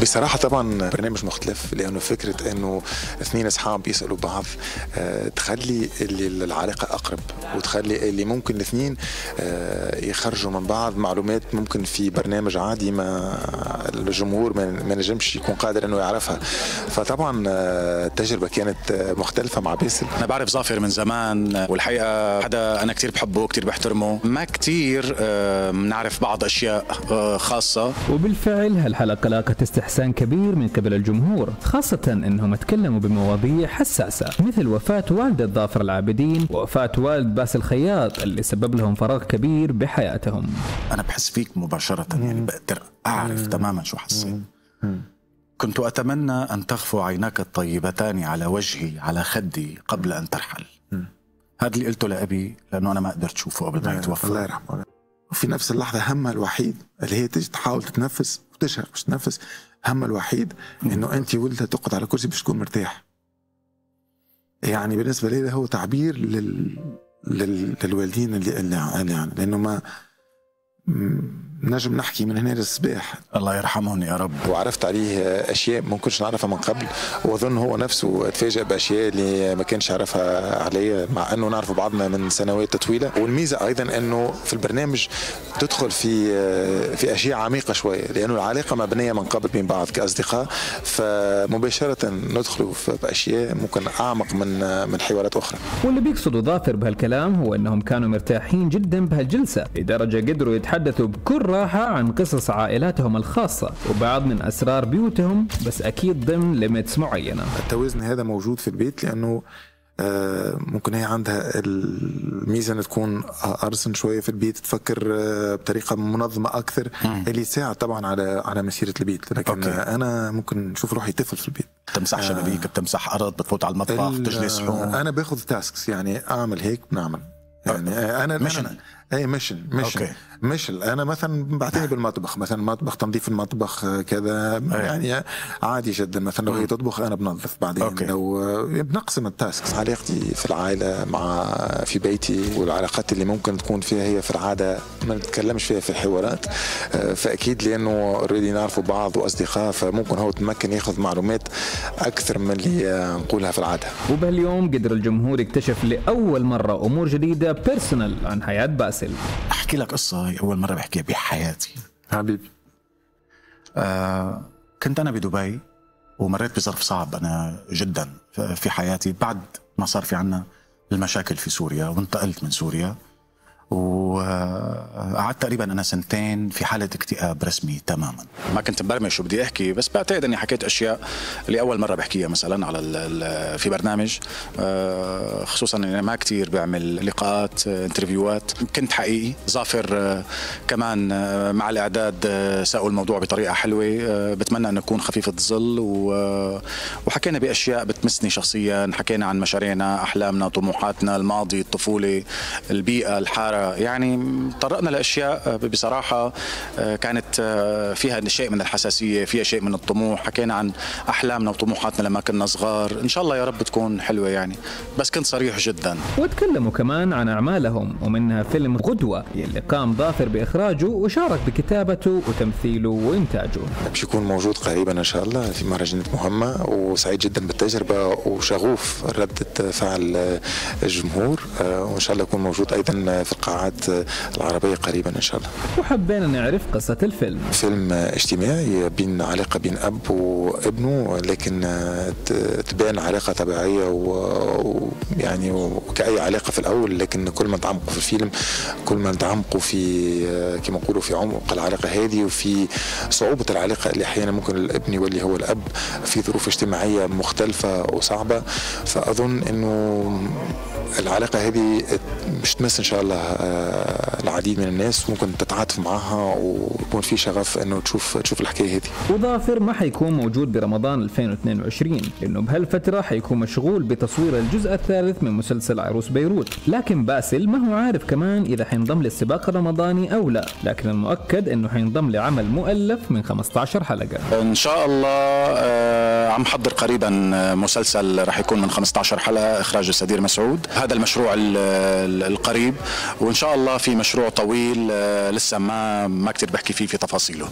بصراحة طبعا برنامج مختلف لأنه فكرة أنه اثنين أصحاب يسألوا بعض آه، تخلي اللي العلاقة أقرب وتخلي اللي ممكن الاثنين آه، يخرجوا من بعض معلومات ممكن في برنامج عادي ما الجمهور ما نجمش يكون قادر أنه يعرفها. فطبعا آه، التجربة كانت مختلفة مع باسل. أنا بعرف ظافر من زمان والحقيقة حدا أنا كتير بحبه كتير بحترمه. ما كتير بنعرف بعض أشياء خاصة. وبالفعل هالحلقة لاقت استحسان كبير من قبل الجمهور خاصة أنهم تكلموا بمواضيع حساسة مثل وفاة والدة ظافر العابدين ووفاة والد باسل الخياط اللي سبب لهم فراغ كبير بحياتهم. أنا بحس فيك مباشرة يعني بقدر أعرف تماما شو حسيت كنت أتمنى أن تخفو عيناك الطيبتان على وجهي على خدي قبل أن ترحل. هذا اللي قلته لأبي لأنه أنا ما قدرت أشوفه قبل ما يتوفى. الله يرحمه. وفي نفس اللحظة همها الوحيد اللي هي تيجي تحاول تتنفس وتشهق مش تنفس همها الوحيد إنه أنت ولدها تقعد على كرسي باش تكون مرتاح. يعني بالنسبة لي هو تعبير لل... لل... للوالدين اللي اللي يعني لأنه ما نجم نحكي من هنا للصباح. الله يرحمهم يا رب. وعرفت عليه أشياء ما كنتش نعرفها من قبل وأظن هو نفسه تفاجئ بأشياء اللي ما كانش يعرفها علي مع إنه نعرف بعضنا من سنوات طويلة. والميزة أيضا إنه في البرنامج تدخل في في أشياء عميقة شوية لأنه العلاقة مبنية من قبل بين بعض كأصدقاء. فمباشرة ندخل في اشياء ممكن أعمق من من حوارات أخرى. واللي بيقصده ظافر بهالكلام هو إنهم كانوا مرتاحين جدا بهالجلسة لدرجة قدروا يتحدثوا بكل راحة عن قصص عائلاتهم الخاصة وبعض من أسرار بيوتهم بس أكيد ضمن ليميتس معينة. التوازن هذا موجود في البيت لأنه آه، ممكن هي عندها الميزة ان تكون أرسن شوية في البيت تفكر آه، بطريقة منظمة أكثر اللي يساعد طبعا على على مسيرة البيت. لكن أوكي. أنا ممكن نشوف روحي طفل في البيت. بتمسح آه، شبابيك بتمسح أرض بتفوت على المطبخ بتجلس حوم. أنا باخذ تاسكس يعني أعمل هيك بنعمل. يعني أنا مشن اي مشن مشن أوكي. مشل. أنا مثلا بعتني بالمطبخ. مثلا مطبخ تنظيف المطبخ كذا. يعني عادي جدا. مثلا لو هي تطبخ أنا بنظف بعدين. okay. لو آه، بنقسم ال tasks علاقتي في العائلة مع في بيتي والعلاقات اللي ممكن تكون فيها هي في العادة ما نتكلمش فيها في الحوارات. آه، فأكيد لأنه already نعرفوا بعض وأصدقاء فممكن هو تمكن ياخذ معلومات أكثر من اللي نقولها في العادة. وبهاليوم قدر الجمهور يكتشف لأول مرة أمور جديدة personal عن حياة باسل أحكي لك قصة هاي أول مرة بحكيها بحياتي. حبيبي. آه كنت أنا بدبي ومريت بظرف صعب أنا جدا في حياتي بعد ما صار في عنا المشاكل في سوريا وانتقلت من سوريا. وقعدت تقريبا أنا سنتين في حالة اكتئاب رسمي تماما. ما كنت مبرمج شو بدي أحكي بس بعتقد إني حكيت أشياء لاول مرة بحكيها مثلا على في برنامج. آه، خصوصا إني ما كثير بعمل لقاءات انترفيوات كنت حقيقي ظافر آه، كمان آه، مع الإعداد ساقوا الموضوع بطريقة حلوة. بتمنى إنه يكون خفيف الظل وحكينا بأشياء بتمسني شخصيا. حكينا عن مشاريعنا أحلامنا طموحاتنا الماضي الطفولة البيئة الحارة يعني طرقنا لأشياء آه، بصراحة آه، كانت آه، فيها شيء من الحساسية فيها شيء من الطموح. حكينا عن أحلامنا وطموحاتنا لما كنا صغار. إن شاء الله يا رب تكون حلوة يعني. بس كنت صريح جدا. وتكلموا كمان عن أعمالهم ومنها فيلم غدوة اللي قام ظافر بإخراجه وشارك بكتابته وتمثيله وإنتاجه. باش يكون موجود قريبا إن شاء الله في مهرجانات مهمة وسعيد جدا بالتجربة وشغوف ردة فعل الجمهور وإن شاء الله يكون موجود أيضا في القاعات العربية قريبا إن شاء الله. وحبينا نعرف قصة الفيلم. فيلم اجتماعي بين علاقة بين أب وابنه لكن تبان علاقة طبيعية ويعني وكأي علاقة في الأول لكن كل ما نتعمقوا في الفيلم كل ما نتعمقوا في كما نقولوا في عمق العلاقة هذه وفي صعوبة العلاقة اللي أحيانا ممكن الابن يولي هو الأب في ظروف اجتماعية مختلفة وصعبة. فأظن أنه العلاقة هذه مش تمس إن شاء الله العديد من الناس. ممكن تتعاطف معها ويكون في شغف إنه تشوف تشوف الحكاية هذه. وظافر ما حيكون موجود برمضان 2022 لأنه بهالفترة حيكون مشغول بتصوير الجزء الثالث من مسلسل عروس بيروت. لكن باسل ما هو عارف كمان إذا حينضم للسباق الرمضاني أو لا. لكن المؤكد إنه حينضم لعمل مؤلف من 15 حلقة. إن شاء الله آه، عم حضر قريبا مسلسل راح يكون من 15 حلقة إخراج السدير مسعود. هذا المشروع القريب وإن شاء الله في مشروع طويل آه، لسه ما ما كثير بحكي فيه في تفاصيله.